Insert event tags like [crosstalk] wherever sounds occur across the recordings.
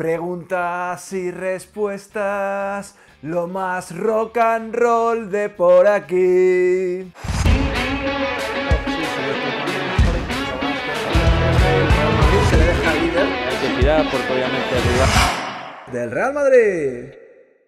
Preguntas y respuestas, lo más rock and roll de por aquí. Del Real Madrid.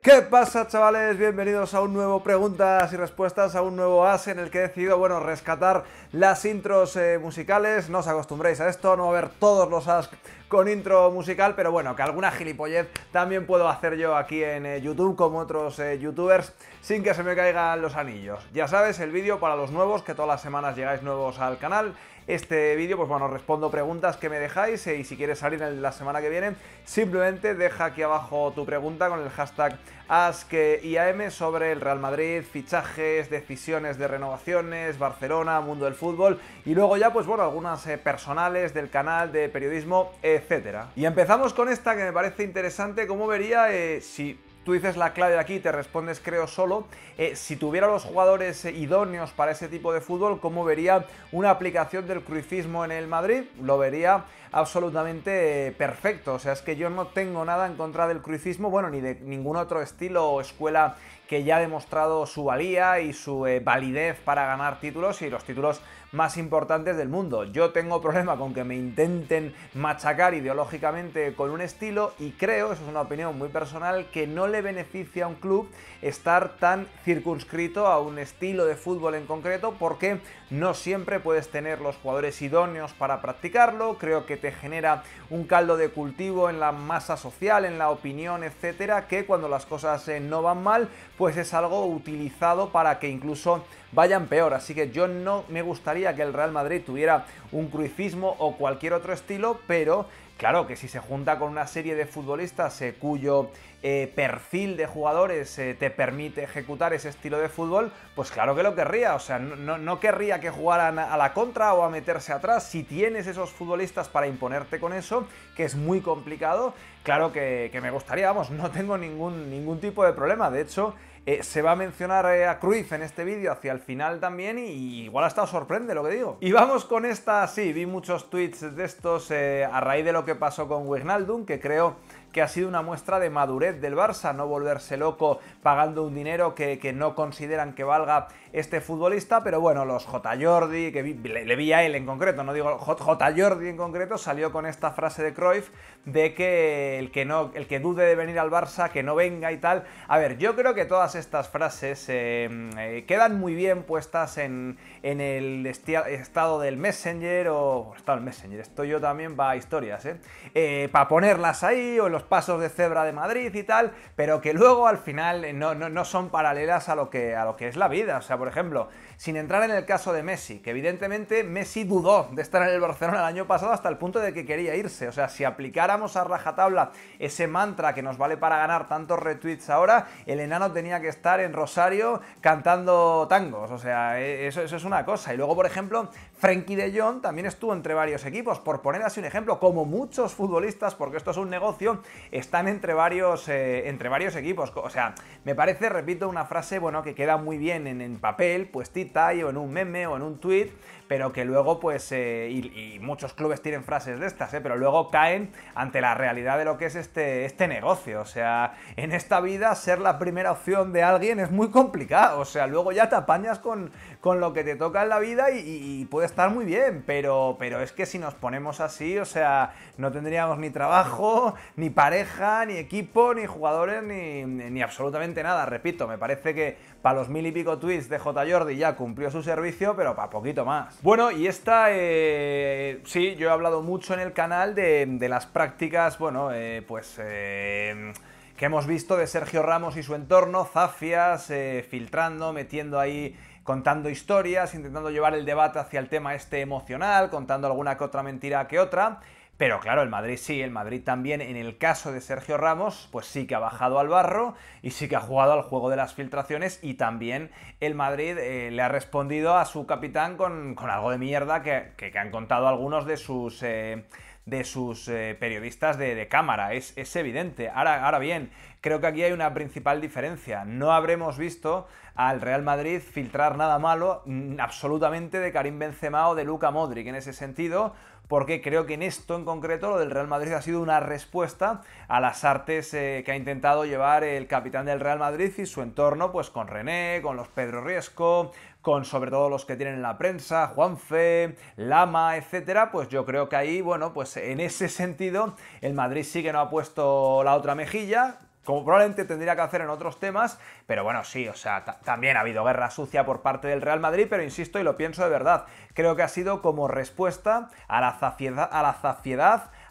¿Qué pasa, chavales? Bienvenidos a un nuevo preguntas y respuestas, a un nuevo as en el que he decidido, bueno, rescatar las intros eh, musicales. No os acostumbréis a esto, no va a haber todos los as con intro musical, pero bueno, que alguna gilipollez también puedo hacer yo aquí en eh, YouTube, como otros eh, youtubers, sin que se me caigan los anillos. Ya sabes, el vídeo para los nuevos, que todas las semanas llegáis nuevos al canal. Este vídeo, pues bueno, respondo preguntas que me dejáis eh, y si quieres salir en la semana que viene, simplemente deja aquí abajo tu pregunta con el hashtag AskIAM sobre el Real Madrid, fichajes, decisiones de renovaciones, Barcelona, mundo del fútbol y luego ya, pues bueno, algunas eh, personales del canal de periodismo, etcétera. Y empezamos con esta que me parece interesante, ¿cómo vería eh, si tú dices la clave aquí y te respondes creo solo, eh, si tuviera los jugadores eh, idóneos para ese tipo de fútbol, ¿cómo vería una aplicación del cruifismo en el Madrid? Lo vería absolutamente eh, perfecto. O sea, es que yo no tengo nada en contra del cruifismo, bueno, ni de ningún otro estilo o escuela que ya ha demostrado su valía y su validez para ganar títulos y los títulos más importantes del mundo. Yo tengo problema con que me intenten machacar ideológicamente con un estilo y creo, eso es una opinión muy personal, que no le beneficia a un club estar tan circunscrito a un estilo de fútbol en concreto porque no siempre puedes tener los jugadores idóneos para practicarlo, creo que te genera un caldo de cultivo en la masa social, en la opinión, etcétera, que cuando las cosas eh, no van mal, pues es algo utilizado para que incluso vayan peor. Así que yo no me gustaría que el Real Madrid tuviera un cruifismo o cualquier otro estilo, pero claro que si se junta con una serie de futbolistas eh, cuyo eh, perfil de jugadores eh, te permite ejecutar ese estilo de fútbol, pues claro que lo querría. O sea, no, no- querría que jugaran a la contra o a meterse atrás. Si tienes esos futbolistas para imponerte con eso, que es muy complicado, claro que, que me gustaría, vamos, no tengo ningún, ningún tipo de problema. De hecho, eh, se va a mencionar a Cruyff en este vídeo hacia el final también y igual hasta os sorprende lo que digo. Y vamos con esta, sí, vi muchos tweets de estos a raíz de lo que pasó con Wijnaldum, que creo que ha sido una muestra de madurez del Barça, no volverse loco pagando un dinero que, que no consideran que valga este futbolista, pero bueno, los J. Jordi, que le, vi a él en concreto, no digo J. Jordi en concreto, salió con esta frase de Cruyff de que el que, no, el que dude de venir al Barça, que no venga y tal. A ver, yo creo que todas estas frases eh, eh, quedan muy bien puestas en, en el estado del Messenger o estado del Messenger, esto yo también va a historias, ¿eh? para ponerlas ahí o en los pasos de cebra de Madrid y tal, pero que luego al final no, no, no son paralelas a lo, que, a lo que es la vida. O sea, por ejemplo, sin entrar en el caso de Messi, que evidentemente Messi dudó de estar en el Barcelona el año pasado hasta el punto de que quería irse. O sea, si aplicáramos a rajatabla ese mantra que nos vale para ganar tantos retweets ahora, el enano tenía que estar en Rosario cantando tangos. O sea, eh, eso, eso es una cosa. Y luego, por ejemplo, Frenkie de Jong también estuvo entre varios equipos. Por poner así un ejemplo, como muchos futbolistas, porque esto es un negocio, están entre varios, eh, entre varios equipos. O sea, me parece, repito, una frase bueno, que queda muy bien en, en papel, puestita ahí, o en un meme o en un tweet, pero que luego, pues, eh, y, y muchos clubes tienen frases de estas, eh, pero luego caen ante la realidad de lo que es este, este negocio. O sea, en esta vida ser la primera opción de alguien es muy complicado. O sea, luego ya te apañas con, con lo que te toca en la vida y, y- y puede estar muy bien, pero, pero es que si nos ponemos así, o sea, no tendríamos ni trabajo, ni pareja, ni equipo, ni jugadores, ni, ni absolutamente nada. Repito, me parece que para los mil y pico tweets de J. Jordi ya cumplió su servicio, pero para poquito más. Bueno, y esta, eh, sí, yo he hablado mucho en el canal de, de las prácticas, bueno, eh, pues... eh, que hemos visto de Sergio Ramos y su entorno, zafias, filtrando, metiendo ahí, contando historias, intentando llevar el debate hacia el tema este emocional, contando alguna que otra mentira que otra. Pero claro, el Madrid sí, el Madrid también, en el caso de Sergio Ramos, pues sí que ha bajado al barro y sí que ha jugado al juego de las filtraciones y también el Madrid eh, le ha respondido a su capitán con, con algo de mierda que, que- han contado algunos de sus... eh, de sus eh, periodistas de, de cámara, es, es evidente. Ahora, ahora bien, creo que aquí hay una principal diferencia. No habremos visto al Real Madrid filtrar nada malo mm, absolutamente de Karim Benzema o de Luka Modric en ese sentido, porque creo que en esto en concreto lo del Real Madrid ha sido una respuesta a las artes eh, que ha intentado llevar el capitán del Real Madrid y su entorno, pues con René, con los Pedro Riesco, con sobre todo los que tienen en la prensa, Juanfe, Lama, etcétera, pues yo creo que ahí, bueno, pues en ese sentido el Madrid sí que no ha puesto la otra mejilla, como probablemente tendría que hacer en otros temas, pero bueno, sí, o sea, también ha habido guerra sucia por parte del Real Madrid, pero insisto y lo pienso de verdad, creo que ha sido como respuesta a la zafiedad, a la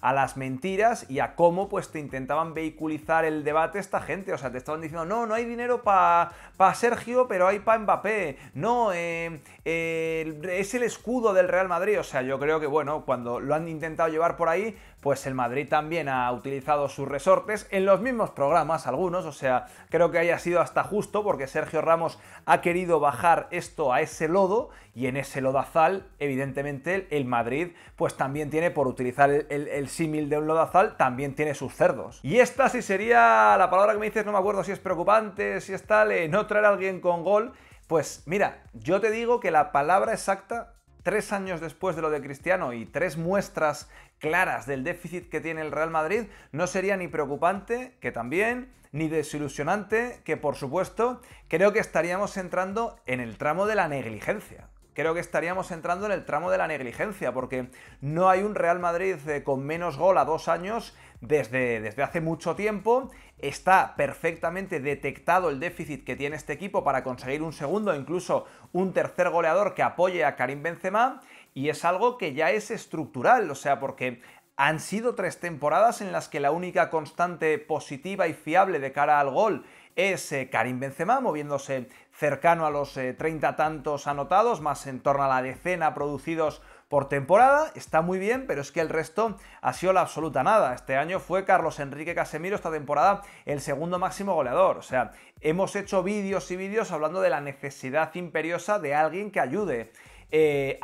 a las mentiras y a cómo pues te intentaban vehiculizar el debate esta gente. O sea, te estaban diciendo, no, no hay dinero para pa Sergio, pero hay para Mbappé. No, eh, es el escudo del Real Madrid. O sea, yo creo que, bueno, cuando lo han intentado llevar por ahí, pues el Madrid también ha utilizado sus resortes en los mismos programas, algunos. O sea, creo que haya sido hasta justo porque Sergio Ramos ha querido bajar esto a ese lodo y en ese lodazal, evidentemente, el Madrid pues también tiene, por utilizar el, símil de un lodazal, también tiene sus cerdos. Y esta sí sería la palabra que me dices, no me acuerdo si es preocupante, si es tal, eh, no traer a alguien con gol. Pues mira, yo te digo que la palabra exacta, tres años después de lo de Cristiano y tres muestras claras del déficit que tiene el Real Madrid, no sería ni preocupante, que también, ni desilusionante, que por supuesto, creo que estaríamos entrando en el tramo de la negligencia creo que estaríamos entrando en el tramo de la negligencia, porque no hay un Real Madrid eh, con menos gol a dos años desde, desde hace mucho tiempo. Está perfectamente detectado el déficit que tiene este equipo para conseguir un segundo, incluso un tercer goleador que apoye a Karim Benzema, y es algo que ya es estructural, o sea, porque han sido tres temporadas en las que la única constante positiva y fiable de cara al gol es eh, Karim Benzema, moviéndose cercano a los 30 eh, tantos anotados, más en torno a la decena producidos por temporada. Está muy bien, pero es que el resto ha sido la absoluta nada. Este año fue Carlos Enrique Casemiro, esta temporada el segundo máximo goleador. O sea, hemos hecho vídeos y vídeos hablando de la necesidad imperiosa de alguien que ayude. Eh,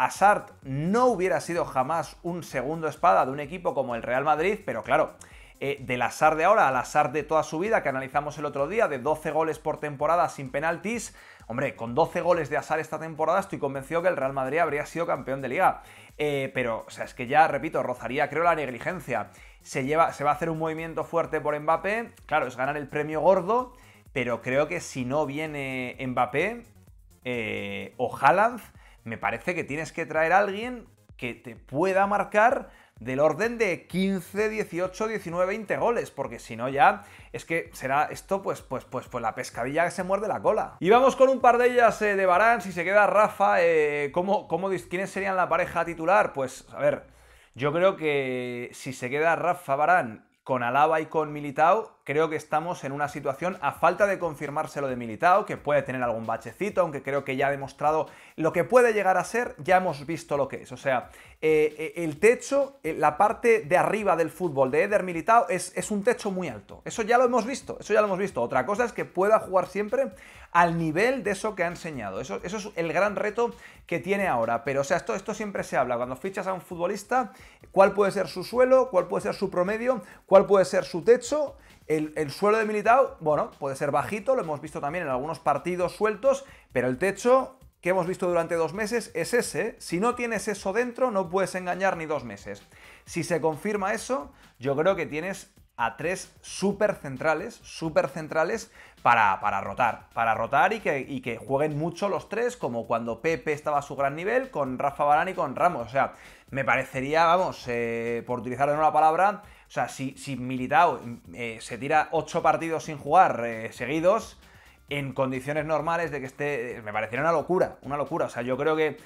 no hubiera sido jamás un segundo espada de un equipo como el Real Madrid, pero claro, eh, del Asar de ahora al Asar de toda su vida que analizamos el otro día, de 12 goles por temporada sin penaltis, hombre, con 12 goles de Asar esta temporada estoy convencido que el Real Madrid habría sido campeón de liga. Eh, pero, o sea, es que ya, repito, rozaría creo la negligencia. Se, lleva, se va a hacer un movimiento fuerte por Mbappé, claro, es ganar el premio gordo, pero creo que si no viene Mbappé eh, o Haaland, me parece que tienes que traer a alguien que te pueda marcar del orden de 15, 18, 19, 20 goles, porque si no ya es que será esto pues, pues, pues, pues la pescadilla que se muerde la cola. Y vamos con un par de ellas eh, de Barán, si se queda Rafa, eh, ¿cómo, cómo, ¿quiénes serían la pareja titular? Pues a ver, yo creo que si se queda Rafa Barán con Alaba y con Militao, creo que estamos en una situación, a falta de confirmárselo de Militao, que puede tener algún bachecito, aunque creo que ya ha demostrado lo que puede llegar a ser, ya hemos visto lo que es. O sea, eh, eh, el techo, eh, la parte de arriba del fútbol de Eder Militao es, es un techo muy alto. Eso ya lo hemos visto, eso ya lo hemos visto. Otra cosa es que pueda jugar siempre al nivel de eso que ha enseñado. Eso, eso es el gran reto que tiene ahora. Pero, o sea, esto, esto siempre se habla. Cuando fichas a un futbolista, cuál puede ser su suelo, cuál puede ser su promedio, cuál puede ser su techo el, suelo de Militao, bueno, puede ser bajito, lo hemos visto también en algunos partidos sueltos, pero el techo que hemos visto durante dos meses es ese. Si no tienes eso dentro, no puedes engañar ni dos meses. Si se confirma eso, yo creo que tienes a tres súper centrales, súper centrales para, para, rotar, para rotar y que, que, jueguen mucho los tres, como cuando Pepe estaba a su gran nivel, con Rafa Barán y con Ramos. O sea, me parecería, vamos, eh, por utilizar una palabra, sea, si, si Militao eh, se tira ocho partidos sin jugar eh, seguidos, en condiciones normales de que esté. Me parecería una locura, una locura. O sea, yo creo que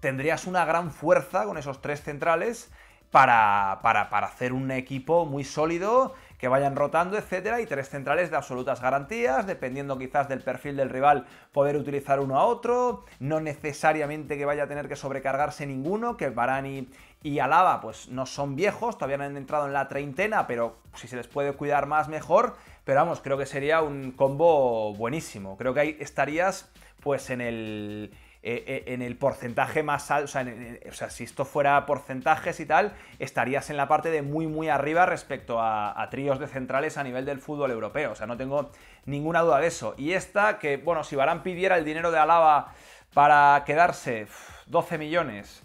tendrías una gran fuerza con esos tres centrales para, para, para hacer un equipo muy sólido que vayan rotando, etcétera, y tres centrales de absolutas garantías, dependiendo quizás del perfil del rival, poder utilizar uno a otro, no necesariamente que vaya a tener que sobrecargarse ninguno, que Barani y Alaba pues no son viejos, todavía no han entrado en la treintena, pero si se les puede cuidar más mejor, pero vamos, creo que sería un combo buenísimo, creo que ahí estarías pues en el eh, eh, en el porcentaje más alto, o, sea, si esto fuera porcentajes y tal, estarías en la parte de muy muy arriba respecto a, tríos de centrales a nivel del fútbol europeo, o sea, no tengo ninguna duda de eso. Y esta, que bueno, si Barán pidiera el dinero de Alaba para quedarse 12 millones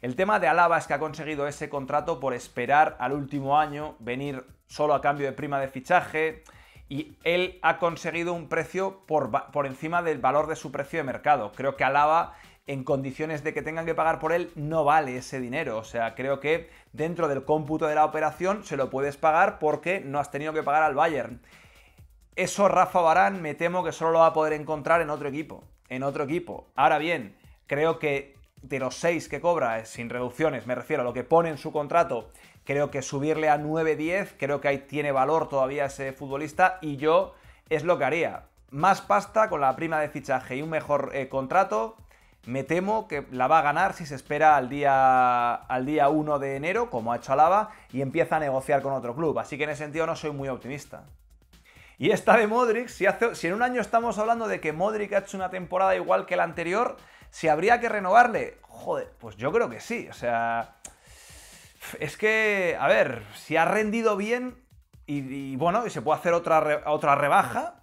El tema de Alaba es que ha conseguido ese contrato por esperar al último año, venir solo a cambio de prima de fichaje y él ha conseguido un precio por, encima del valor de su precio de mercado. Creo que Alaba, en condiciones de que tengan que pagar por él, no vale ese dinero. O sea, creo que dentro del cómputo de la operación se lo puedes pagar porque no has tenido que pagar al Bayern. Eso Rafa Barán me temo que solo lo va a poder encontrar en otro equipo. En otro equipo. Ahora bien, creo que de los seis que cobra, eh, sin reducciones, me refiero a lo que pone en su contrato, Creo que subirle a 9-10, creo que ahí tiene valor todavía ese futbolista y yo es lo que haría. Más pasta con la prima de fichaje y un mejor eh, contrato. Me temo que la va a ganar si se espera al día, al día 1 de enero, como ha hecho Alaba, y empieza a negociar con otro club. Así que en ese sentido no soy muy optimista. Y esta de Modric, si, hace, si en un año estamos hablando de que Modric ha hecho una temporada igual que la anterior, si habría que renovarle, joder, pues yo creo que sí. O sea, es que, a ver, si ha rendido bien y, bueno, y se puede hacer otra, otra rebaja,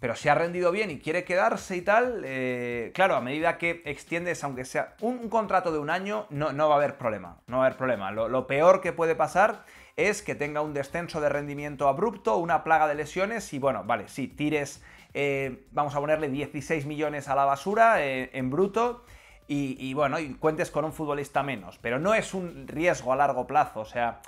pero si ha rendido bien y quiere quedarse y tal, eh, claro, a medida que extiendes, aunque sea un, contrato de un año, no, no, va a haber problema, no va a haber problema. Lo, peor que puede pasar es que tenga un descenso de rendimiento abrupto, una plaga de lesiones y bueno, vale, sí, tires, eh, vamos a ponerle 16 millones a la basura eh, en bruto y, bueno, y cuentes con un futbolista menos. Pero no es un riesgo a largo plazo. O sea,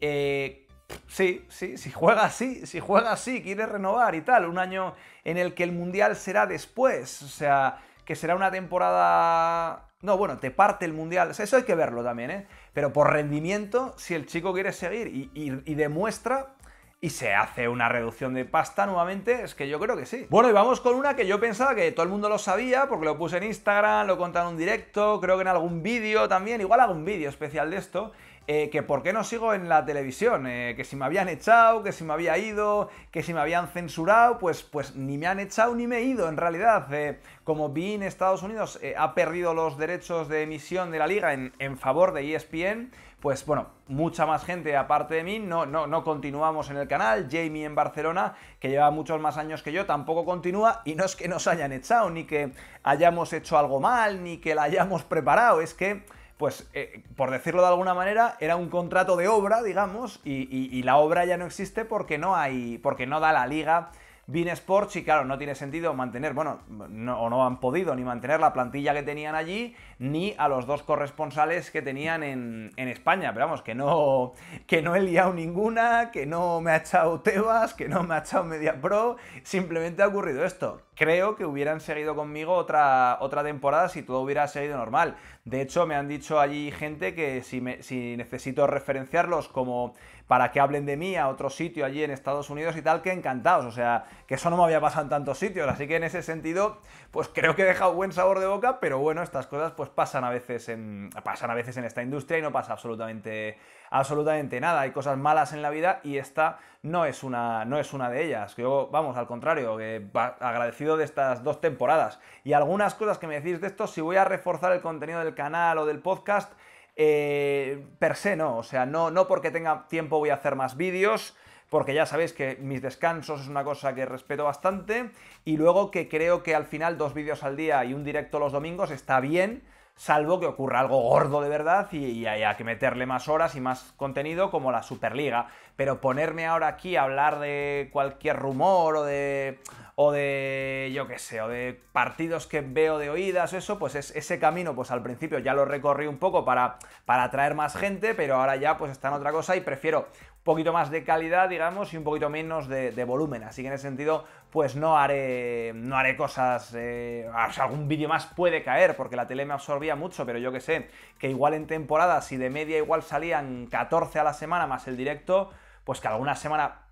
eh, sí, sí, si juega así, si juega así, quiere renovar y tal. Un año en el que el Mundial será después. O sea, que será una temporada... No, bueno, te parte el Mundial. eso hay que verlo también, ¿eh? Pero por rendimiento, si el chico quiere seguir y demuestra, y se hace una reducción de pasta nuevamente, es que yo creo que sí. Bueno, y vamos con una que yo pensaba que todo el mundo lo sabía, porque lo puse en Instagram, lo conté en un directo, creo que en algún vídeo también, igual un vídeo especial de esto, eh, que por qué no sigo en la televisión, eh, que si me habían echado, que si me había ido, que si me habían censurado, pues, pues ni me han echado ni me he ido en realidad. Eh, como vi en Estados Unidos ha perdido los derechos de emisión de la liga en, en favor de ESPN, pues bueno, mucha más gente aparte de mí, no, no, no continuamos en el canal, Jamie en Barcelona, que lleva muchos más años que yo, tampoco continúa y no es que nos hayan echado, ni que hayamos hecho algo mal, ni que la hayamos preparado, es que pues eh, por decirlo de alguna manera, era un contrato de obra, digamos, y, y, la obra ya no existe porque no hay. porque no da la liga Bean Sports y claro, no tiene sentido mantener, bueno, no, o no han podido ni mantener la plantilla que tenían allí, ni a los dos corresponsales que tenían en, España. Pero vamos, que no, que no he liado ninguna, que no me ha echado Tebas, que no me ha echado Media Pro, simplemente ha ocurrido esto. Creo que hubieran seguido conmigo otra, otra temporada si todo hubiera seguido normal. De hecho, me han dicho allí gente que si, me, si necesito referenciarlos como para que hablen de mí a otro sitio allí en Estados Unidos y tal, que encantados. O sea, que eso no me había pasado en tantos sitios. Así que en ese sentido, pues creo que he dejado buen sabor de boca, pero bueno, estas cosas pues pasan a veces en, pasan a veces en esta industria y no pasa absolutamente, absolutamente nada. Hay cosas malas en la vida y esta no es una, no es una de ellas. Yo, vamos, al contrario, agradecido de estas dos temporadas. Y algunas cosas que me decís de esto, si voy a reforzar el contenido del canal o del podcast, eh, per se no, o sea, no, no porque tenga tiempo voy a hacer más vídeos, porque ya sabéis que mis descansos es una cosa que respeto bastante, y luego que creo que al final dos vídeos al día y un directo los domingos está bien, salvo que ocurra algo gordo de verdad y, haya que meterle más horas y más contenido como la Superliga. Pero ponerme ahora aquí a hablar de cualquier rumor o de, o de, yo qué sé, o de partidos que veo de oídas, eso, pues es, ese camino, pues al principio ya lo recorrí un poco para, para atraer más gente, pero ahora ya pues está en otra cosa y prefiero un poquito más de calidad, digamos, y un poquito menos de, volumen. Así que en ese sentido, pues no haré, no haré cosas, eh, algún vídeo más puede caer, porque la tele me absorbía mucho, pero yo que sé, que igual en temporada, si de media igual salían 14 a la semana más el directo, pues que alguna semana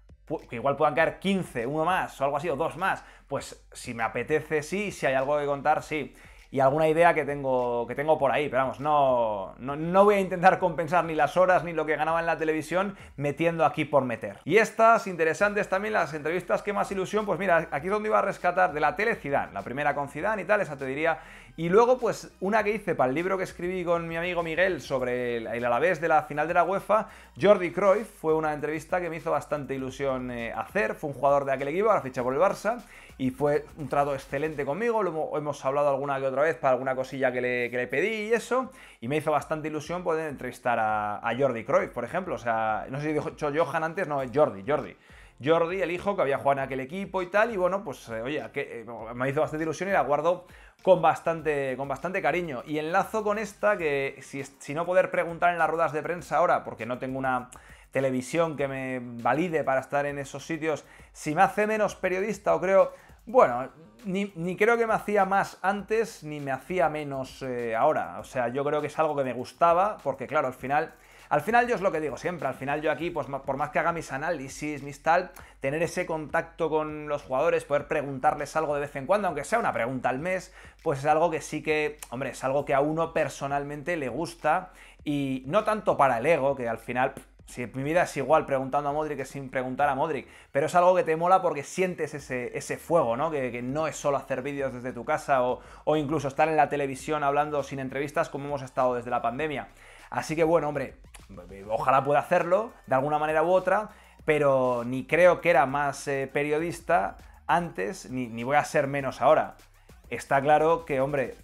que igual puedan caer 15, uno más o algo así, o dos más, pues si me apetece sí, si hay algo que contar sí y alguna idea que tengo, que tengo por ahí. Pero vamos, no, no, voy a intentar compensar ni las horas ni lo que ganaba en la televisión metiendo aquí por meter. Y estas interesantes también, las entrevistas que más ilusión, pues mira, aquí es donde iba a rescatar de la tele Zidane, la primera con Zidane y tal, esa te diría. Y luego, pues, una que hice para el libro que escribí con mi amigo Miguel sobre el, Alavés de la final de la UEFA, Jordi Cruyff, fue una entrevista que me hizo bastante ilusión eh, hacer, fue un jugador de aquel equipo, ahora ficha por el Barça, y fue un trato excelente conmigo, lo hemos hablado alguna que otra vez para alguna cosilla que le, que le pedí y eso. Y me hizo bastante ilusión poder entrevistar a, Jordi Cruyff, por ejemplo. O sea, no sé si dijo Johan antes, no, Jordi, Jordi. Jordi, el hijo que había jugado en aquel equipo y tal, y bueno, pues eh, oye, eh, me hizo bastante ilusión y la guardo con bastante, con bastante cariño. Y enlazo con esta que si, si no poder preguntar en las ruedas de prensa ahora, porque no tengo una televisión que me valide para estar en esos sitios, si me hace menos periodista o creo, bueno, ni, creo que me hacía más antes ni me hacía menos eh, ahora. O sea, yo creo que es algo que me gustaba, porque claro, al final al final yo es lo que digo siempre, al final yo aquí, pues por más que haga mis análisis, mis tal, tener ese contacto con los jugadores, poder preguntarles algo de vez en cuando, aunque sea una pregunta al mes, pues es algo que sí que, hombre, es algo que a uno personalmente le gusta y no tanto para el ego, que al final si mi vida es igual preguntando a Modric que sin preguntar a Modric, pero es algo que te mola porque sientes ese, ese fuego, ¿no? Que, no es solo hacer vídeos desde tu casa o, o, incluso estar en la televisión hablando sin entrevistas como hemos estado desde la pandemia. Así que bueno, hombre, ojalá pueda hacerlo de alguna manera u otra, pero ni creo que era más eh, periodista antes, ni, ni, voy a ser menos ahora. Está claro que, hombre,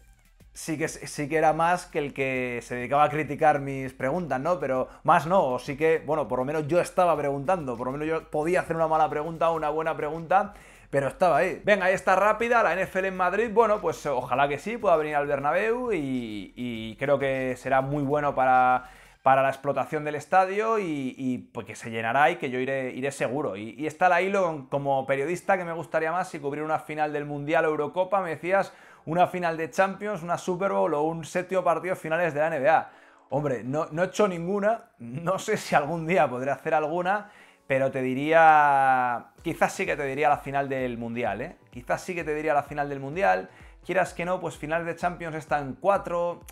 sí que, sí que era más que el que se dedicaba a criticar mis preguntas, ¿no? Pero más no, o sí que, bueno, por lo menos yo estaba preguntando, por lo menos yo podía hacer una mala pregunta o una buena pregunta, pero estaba ahí. Venga, ahí está rápida, la NFL en Madrid, bueno, pues ojalá que sí, pueda venir al Bernabéu y, creo que será muy bueno para, para la explotación del estadio y, pues que se llenará y que yo iré, iré seguro. Y, y está la hilo como periodista que me gustaría más si cubrir una final del Mundial o Eurocopa, me decías una final de Champions, una Super Bowl o un séptimo partido finales de la NBA. Hombre, no, no he hecho ninguna, no sé si algún día podré hacer alguna, pero te diría, quizás sí que te diría la final del Mundial, ¿eh? Quizás sí que te diría la final del Mundial. Quieras que no, pues final de Champions está en cuatro,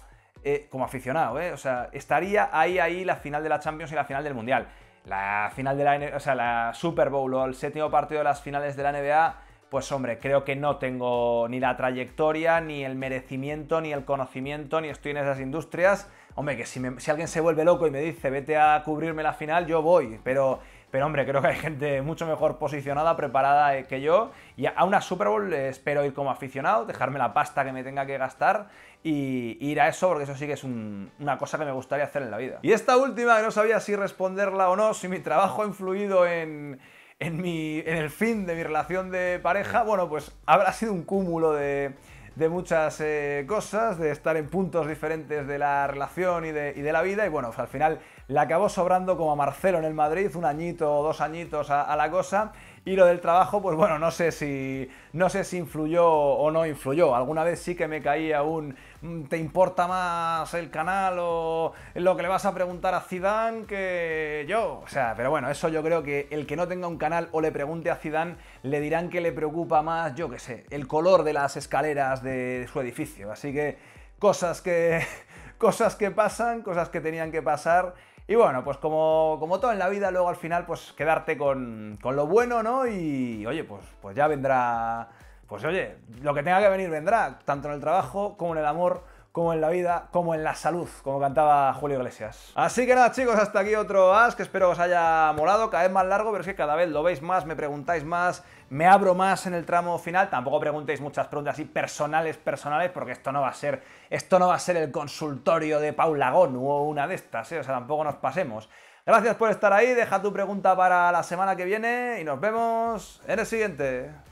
eh, como aficionado, ¿eh? O sea, estaría ahí, ahí la final de la Champions y la final del Mundial. La final de la, o sea, la Super Bowl o el séptimo partido de las finales de la NBA, pues hombre, creo que no tengo ni la trayectoria, ni el merecimiento, ni el conocimiento, ni estoy en esas industrias. Hombre, que si, si alguien se vuelve loco y me dice vete a cubrirme la final, yo voy, pero pero hombre, creo que hay gente mucho mejor posicionada, preparada eh, que yo. Y a una Super Bowl espero ir como aficionado, dejarme la pasta que me tenga que gastar y ir a eso, porque eso sí que es una cosa que me gustaría hacer en la vida. Y esta última, que no sabía si responderla o no, si mi trabajo ha influido en, en, mi, en el fin de mi relación de pareja, bueno, pues habrá sido un cúmulo de de muchas eh, cosas, de estar en puntos diferentes de la relación y de, la vida. Y bueno, pues al final le acabó sobrando como a Marcelo en el Madrid, un añito o dos añitos a la cosa. Y lo del trabajo, pues bueno, no sé si no sé si influyó o no influyó. Alguna vez sí que me caía un mm, ¿te importa más el canal o lo que le vas a preguntar a Zidane que yo? O sea, pero bueno, eso yo creo que el que no tenga un canal o le pregunte a Zidane le dirán que le preocupa más, yo qué sé, el color de las escaleras de su edificio. Así que cosas que [laughs] cosas que pasan, cosas que tenían que pasar y bueno, pues como, como, todo en la vida, luego al final, pues quedarte con, con, lo bueno, ¿no? Y oye, pues, pues ya vendrá, pues oye, lo que tenga que venir vendrá, tanto en el trabajo como en el amor como en la vida, como en la salud, como cantaba Julio Iglesias. Así que nada chicos, hasta aquí otro As, que espero os haya molado, cada vez más largo, pero es que cada vez lo veis más, me preguntáis más, me abro más en el tramo final, tampoco preguntéis muchas preguntas así personales, personales, porque esto no va a ser, esto no va a ser el consultorio de Paula Gonu o una de estas, ¿eh? o sea, tampoco nos pasemos. Gracias por estar ahí, deja tu pregunta para la semana que viene y nos vemos en el siguiente.